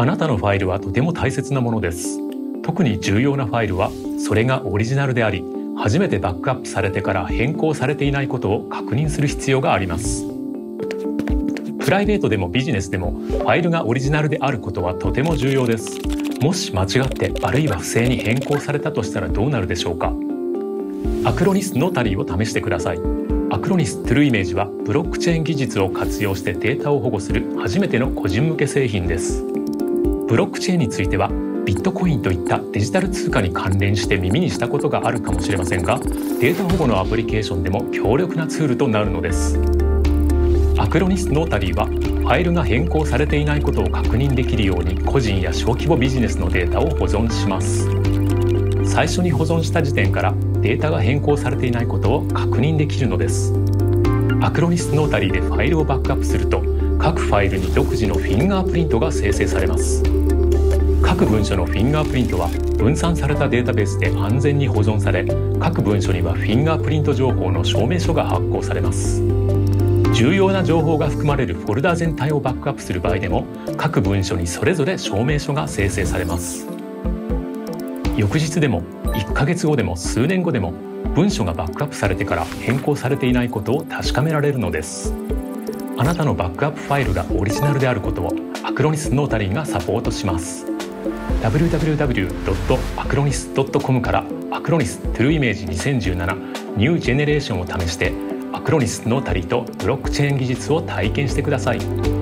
あなたのファイルはとても大切なものです。特に重要なファイルはそれがオリジナルであり初めてバックアップされてから変更されていないことを確認する必要があります。プライベートでもビジネスでもファイルがオリジナルであることはとても重要です。もし間違ってあるいは不正に変更されたとしたらどうなるでしょうか。アクロニスノタリーを試してください。アクロニストゥルーイメージはブロックチェーン技術を活用してデータを保護する初めての個人向け製品です。ブロックチェーンについてはビットコインといったデジタル通貨に関連して耳にしたことがあるかもしれませんがデータ保護のアプリケーションでも強力なツールとなるのです。アクロニスノータリーはファイルが変更されていないことを確認できるように個人や小規模ビジネスのデータを保存します。最初に保存した時点からデータが変更されていないことを確認できるのです。アクロニスノータリーでファイルをバックアップすると各ファイルに独自のフィンガープリントが生成されます。各文書のフィンガープリントは分散されたデータベースで安全に保存され各文書にはフィンガープリント情報の証明書が発行されます。重要な情報が含まれるフォルダ全体をバックアップする場合でも各文書にそれぞれ証明書が生成されます。翌日でも1ヶ月後でも数年後でも文書がバックアップされてから変更されていないことを確かめられるのです。あなたのバックアップファイルがオリジナルであることをアクロニスノータリーがサポートします www.acronis.com からアクロニストゥルーイメージ2017ニュージェネレーションを試してアクロニスノータリーとブロックチェーン技術を体験してください。